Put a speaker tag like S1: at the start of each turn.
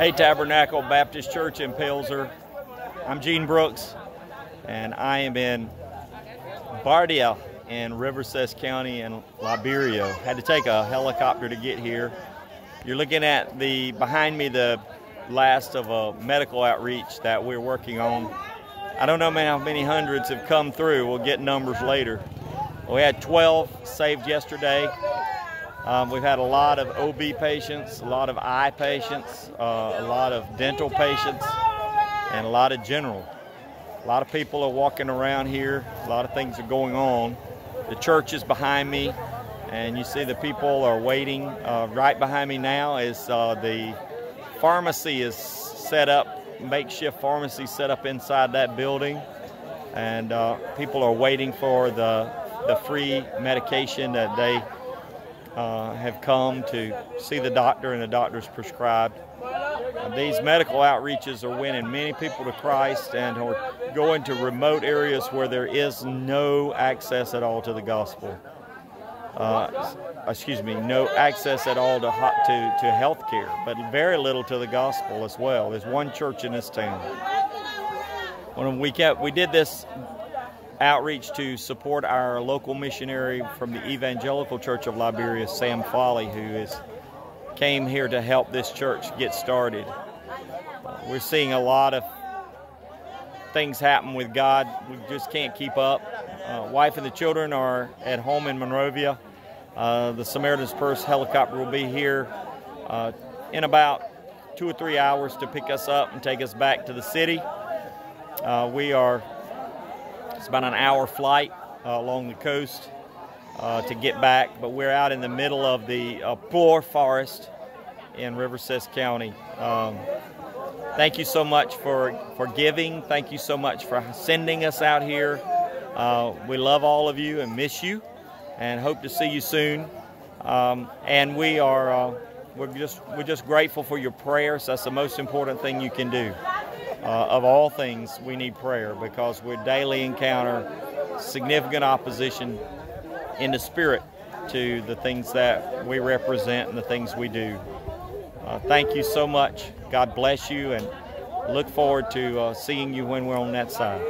S1: Hey Tabernacle Baptist Church in Pilser. I'm Gene Brooks, and I am in Bardia in Rivercess County in Liberia. Had to take a helicopter to get here. You're looking at the behind me the last of a medical outreach that we're working on. I don't know how many hundreds have come through. We'll get numbers later. We had 12 saved yesterday. Um, we've had a lot of OB patients, a lot of eye patients, uh, a lot of dental patients, and a lot of general. A lot of people are walking around here. A lot of things are going on. The church is behind me, and you see the people are waiting. Uh, right behind me now is uh, the pharmacy is set up, makeshift pharmacy set up inside that building, and uh, people are waiting for the the free medication that they uh, have come to see the doctor and the doctor's prescribed. Uh, these medical outreaches are winning many people to Christ and are going to remote areas where there is no access at all to the gospel. Uh, excuse me, no access at all to, to, to health care, but very little to the gospel as well. There's one church in this town. When we kept, we did this outreach to support our local missionary from the Evangelical Church of Liberia, Sam Foley, who is came here to help this church get started. We're seeing a lot of things happen with God. We just can't keep up. Uh, wife and the children are at home in Monrovia. Uh, the Samaritan's Purse helicopter will be here uh, in about two or three hours to pick us up and take us back to the city. Uh, we are it's about an hour flight uh, along the coast uh, to get back, but we're out in the middle of the uh, Poor Forest in Rivercess County. Um, thank you so much for, for giving. Thank you so much for sending us out here. Uh, we love all of you and miss you and hope to see you soon. Um, and we are uh, we're just we're just grateful for your prayers. That's the most important thing you can do uh, of all things, we need prayer because we daily encounter significant opposition in the spirit to the things that we represent and the things we do. Uh, thank you so much. God bless you and look forward to uh, seeing you when we're on that side.